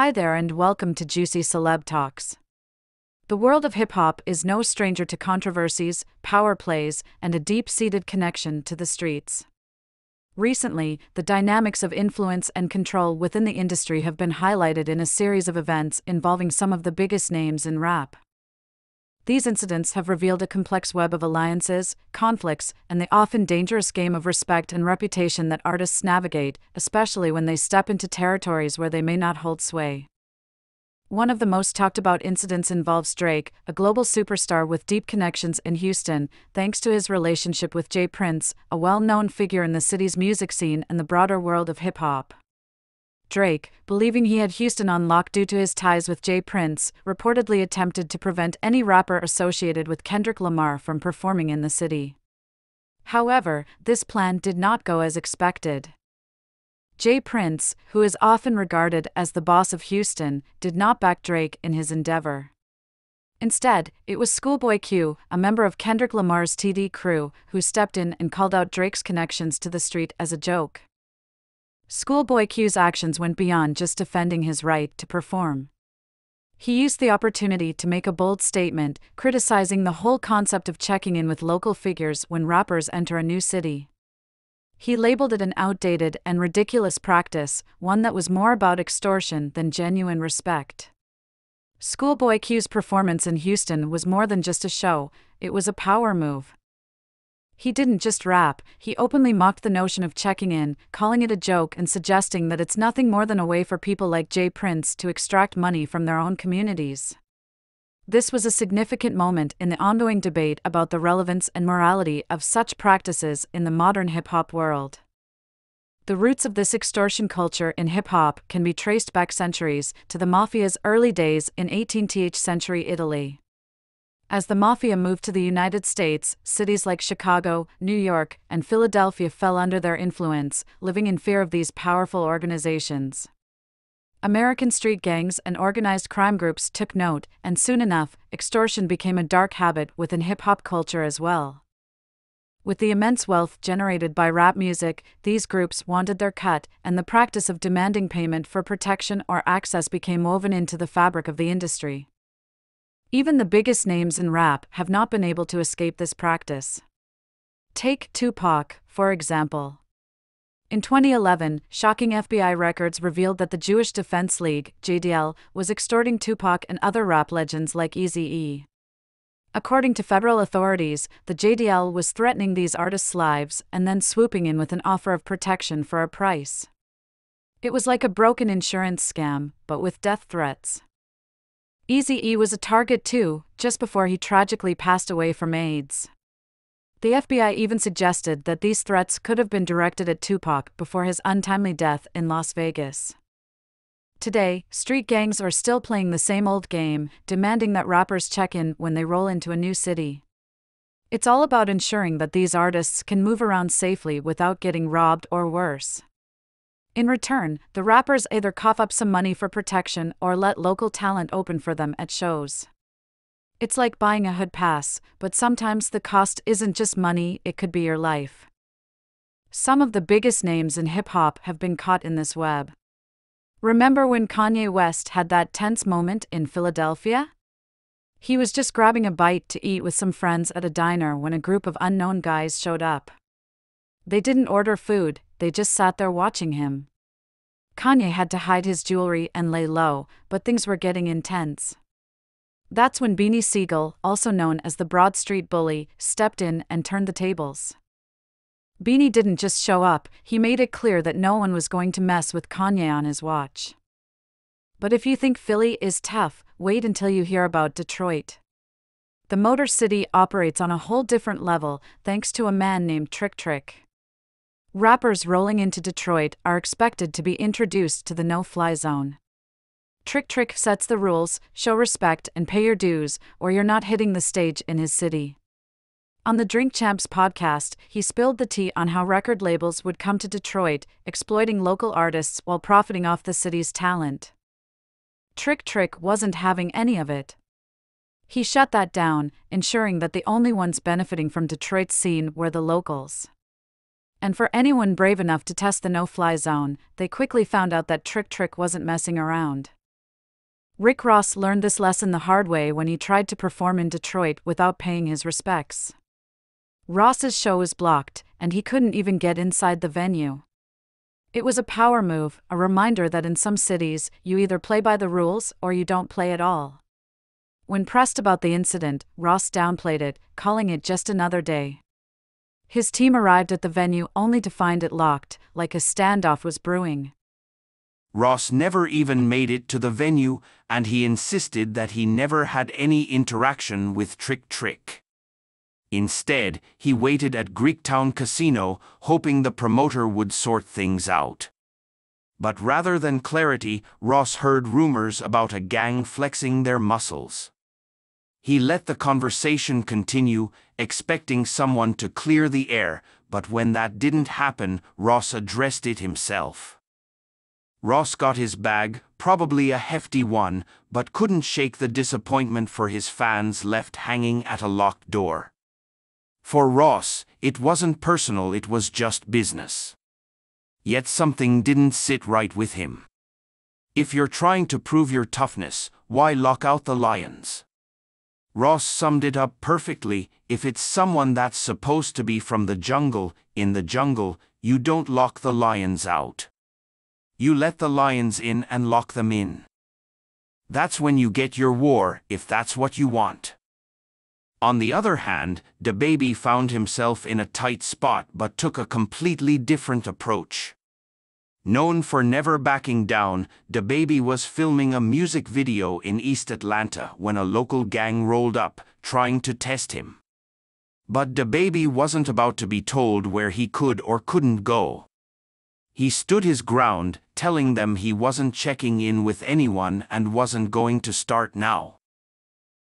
Hi there, and welcome to Juicy Celeb Talks. The world of hip hop is no stranger to controversies, power plays, and a deep seated connection to the streets. Recently, the dynamics of influence and control within the industry have been highlighted in a series of events involving some of the biggest names in rap. These incidents have revealed a complex web of alliances, conflicts, and the often dangerous game of respect and reputation that artists navigate, especially when they step into territories where they may not hold sway. One of the most talked about incidents involves Drake, a global superstar with deep connections in Houston, thanks to his relationship with Jay Prince, a well known figure in the city's music scene and the broader world of hip hop. Drake, believing he had Houston on lock due to his ties with Jay Prince, reportedly attempted to prevent any rapper associated with Kendrick Lamar from performing in the city. However, this plan did not go as expected. Jay Prince, who is often regarded as the boss of Houston, did not back Drake in his endeavor. Instead, it was Schoolboy Q, a member of Kendrick Lamar's TD crew, who stepped in and called out Drake's connections to the street as a joke. Schoolboy Q's actions went beyond just defending his right to perform. He used the opportunity to make a bold statement, criticizing the whole concept of checking in with local figures when rappers enter a new city. He labeled it an outdated and ridiculous practice, one that was more about extortion than genuine respect. Schoolboy Q's performance in Houston was more than just a show, it was a power move. He didn't just rap, he openly mocked the notion of checking in, calling it a joke and suggesting that it's nothing more than a way for people like Jay Prince to extract money from their own communities. This was a significant moment in the ongoing debate about the relevance and morality of such practices in the modern hip hop world. The roots of this extortion culture in hip hop can be traced back centuries to the mafia's early days in 18th century Italy. As the mafia moved to the United States, cities like Chicago, New York, and Philadelphia fell under their influence, living in fear of these powerful organizations. American street gangs and organized crime groups took note, and soon enough, extortion became a dark habit within hip hop culture as well. With the immense wealth generated by rap music, these groups wanted their cut, and the practice of demanding payment for protection or access became woven into the fabric of the industry. Even the biggest names in rap have not been able to escape this practice. Take Tupac, for example. In 2011, shocking FBI records revealed that the Jewish Defense League, JDL, was extorting Tupac and other rap legends like Eazy-E. According to federal authorities, the JDL was threatening these artists' lives and then swooping in with an offer of protection for a price. It was like a broken insurance scam, but with death threats. Easy E was a target too, just before he tragically passed away from AIDS. The FBI even suggested that these threats could have been directed at Tupac before his untimely death in Las Vegas. Today, street gangs are still playing the same old game, demanding that rappers check in when they roll into a new city. It's all about ensuring that these artists can move around safely without getting robbed or worse. In return, the rappers either cough up some money for protection or let local talent open for them at shows. It's like buying a hood pass, but sometimes the cost isn't just money, it could be your life. Some of the biggest names in hip hop have been caught in this web. Remember when Kanye West had that tense moment in Philadelphia? He was just grabbing a bite to eat with some friends at a diner when a group of unknown guys showed up. They didn't order food, they just sat there watching him. Kanye had to hide his jewelry and lay low, but things were getting intense. That's when Beanie Sigel, also known as the Broad Street Bully, stepped in and turned the tables. Beanie didn't just show up, he made it clear that no one was going to mess with Kanye on his watch. But if you think Philly is tough, wait until you hear about Detroit. The Motor City operates on a whole different level thanks to a man named Trick Trick. Rappers rolling into Detroit are expected to be introduced to the no fly zone. Trick Trick sets the rules, show respect, and pay your dues, or you're not hitting the stage in his city. On the Drink Champs podcast, he spilled the tea on how record labels would come to Detroit, exploiting local artists while profiting off the city's talent. Trick Trick wasn't having any of it. He shut that down, ensuring that the only ones benefiting from Detroit's scene were the locals. And for anyone brave enough to test the no fly zone, they quickly found out that Trick Trick wasn't messing around. Rick Ross learned this lesson the hard way when he tried to perform in Detroit without paying his respects. Ross's show was blocked, and he couldn't even get inside the venue. It was a power move, a reminder that in some cities, you either play by the rules or you don't play at all. When pressed about the incident, Ross downplayed it, calling it just another day. His team arrived at the venue only to find it locked, like a standoff was brewing. Ross never even made it to the venue, and he insisted that he never had any interaction with Trick Trick. Instead, he waited at Greektown Casino, hoping the promoter would sort things out. But rather than clarity, Ross heard rumors about a gang flexing their muscles. He let the conversation continue, expecting someone to clear the air, but when that didn't happen, Ross addressed it himself. Ross got his bag, probably a hefty one, but couldn't shake the disappointment for his fans left hanging at a locked door. For Ross, it wasn't personal, it was just business. Yet something didn't sit right with him. If you're trying to prove your toughness, why lock out the lions? Ross summed it up perfectly if it's someone that's supposed to be from the jungle, in the jungle, you don't lock the lions out. You let the lions in and lock them in. That's when you get your war, if that's what you want. On the other hand, DaBaby found himself in a tight spot but took a completely different approach. Known for never backing down, DaBaby was filming a music video in East Atlanta when a local gang rolled up, trying to test him. But DaBaby wasn't about to be told where he could or couldn't go. He stood his ground, telling them he wasn't checking in with anyone and wasn't going to start now.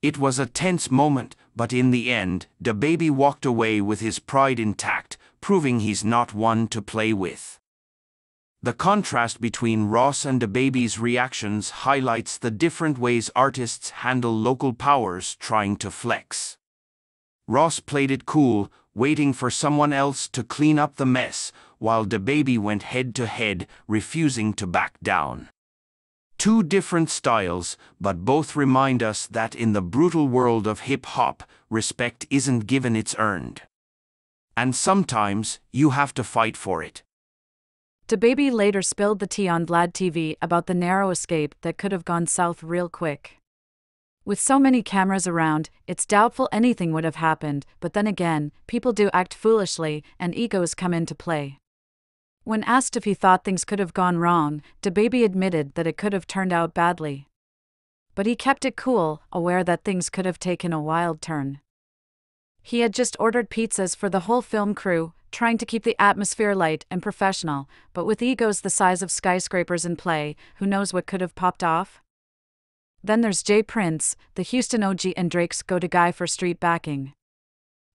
It was a tense moment, but in the end, DaBaby walked away with his pride intact, proving he's not one to play with. The contrast between Ross and DaBaby's reactions highlights the different ways artists handle local powers trying to flex. Ross played it cool, waiting for someone else to clean up the mess, while DaBaby went head to head, refusing to back down. Two different styles, but both remind us that in the brutal world of hip hop, respect isn't given it's earned. And sometimes, you have to fight for it. DaBaby later spilled the tea on Vlad TV about the narrow escape that could have gone south real quick. With so many cameras around, it's doubtful anything would have happened, but then again, people do act foolishly, and egos come into play. When asked if he thought things could have gone wrong, DaBaby admitted that it could have turned out badly. But he kept it cool, aware that things could have taken a wild turn. He had just ordered pizzas for the whole film crew, trying to keep the atmosphere light and professional, but with egos the size of skyscrapers in play, who knows what could have popped off? Then there's J. Prince, the Houston OG and Drake's go to guy for street backing.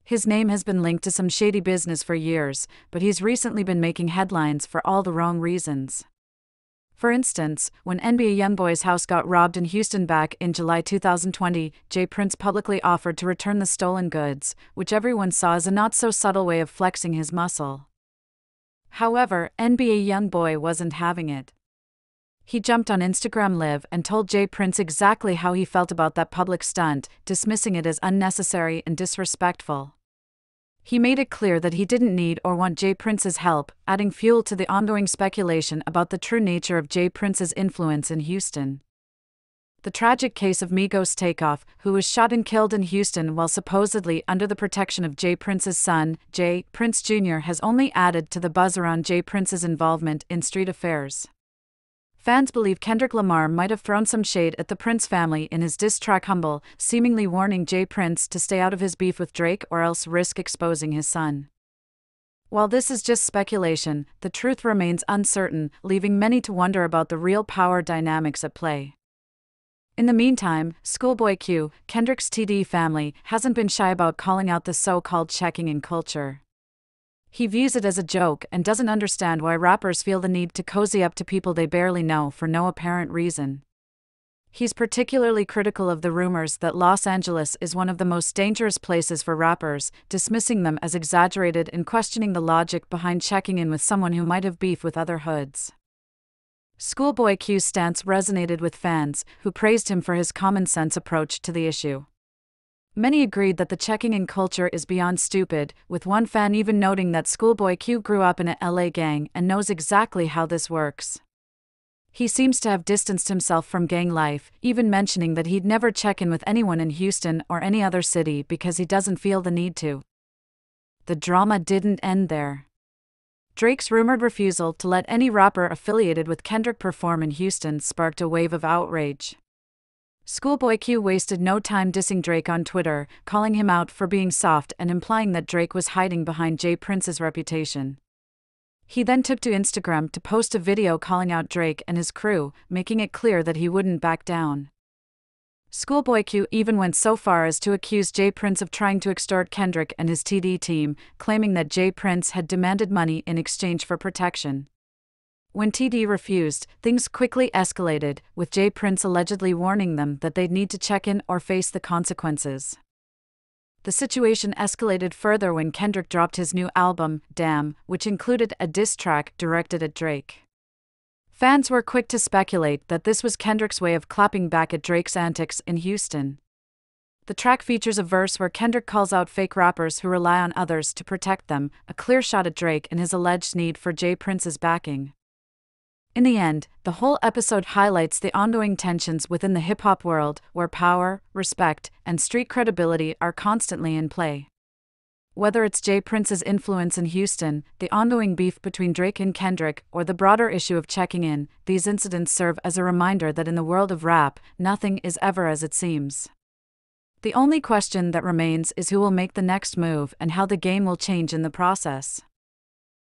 His name has been linked to some shady business for years, but he's recently been making headlines for all the wrong reasons. For instance, when NBA Youngboy's house got robbed in Houston back in July 2020, Jay Prince publicly offered to return the stolen goods, which everyone saw as a not so subtle way of flexing his muscle. However, NBA Youngboy wasn't having it. He jumped on Instagram Live and told Jay Prince exactly how he felt about that public stunt, dismissing it as unnecessary and disrespectful. He made it clear that he didn't need or want Jay Prince's help, adding fuel to the ongoing speculation about the true nature of Jay Prince's influence in Houston. The tragic case of Migos Takeoff, who was shot and killed in Houston while supposedly under the protection of Jay Prince's son, Jay Prince Jr., has only added to the buzz around Jay Prince's involvement in street affairs. Fans believe Kendrick Lamar might have thrown some shade at the Prince family in his diss track Humble, seemingly warning Jay Prince to stay out of his beef with Drake or else risk exposing his son. While this is just speculation, the truth remains uncertain, leaving many to wonder about the real power dynamics at play. In the meantime, Schoolboy Q, Kendrick's TD family, hasn't been shy about calling out the so called checking in culture. He views it as a joke and doesn't understand why rappers feel the need to cozy up to people they barely know for no apparent reason. He's particularly critical of the rumors that Los Angeles is one of the most dangerous places for rappers, dismissing them as exaggerated and questioning the logic behind checking in with someone who might have beef with other hoods. Schoolboy Q's stance resonated with fans, who praised him for his common sense approach to the issue. Many agreed that the checking in culture is beyond stupid, with one fan even noting that Schoolboy Q grew up in a LA gang and knows exactly how this works. He seems to have distanced himself from gang life, even mentioning that he'd never check in with anyone in Houston or any other city because he doesn't feel the need to. The drama didn't end there. Drake's rumored refusal to let any rapper affiliated with Kendrick perform in Houston sparked a wave of outrage. Schoolboy Q wasted no time dissing Drake on Twitter, calling him out for being soft and implying that Drake was hiding behind Jay Prince's reputation. He then took to Instagram to post a video calling out Drake and his crew, making it clear that he wouldn't back down. Schoolboy Q even went so far as to accuse Jay Prince of trying to extort Kendrick and his TD team, claiming that Jay Prince had demanded money in exchange for protection. When TD refused, things quickly escalated, with J. Prince allegedly warning them that they'd need to check in or face the consequences. The situation escalated further when Kendrick dropped his new album, Damn, which included a diss track directed at Drake. Fans were quick to speculate that this was Kendrick's way of clapping back at Drake's antics in Houston. The track features a verse where Kendrick calls out fake rappers who rely on others to protect them, a clear shot at Drake and his alleged need for J. Prince's backing. In the end, the whole episode highlights the ongoing tensions within the hip hop world, where power, respect, and street credibility are constantly in play. Whether it's Jay Prince's influence in Houston, the ongoing beef between Drake and Kendrick, or the broader issue of checking in, these incidents serve as a reminder that in the world of rap, nothing is ever as it seems. The only question that remains is who will make the next move and how the game will change in the process.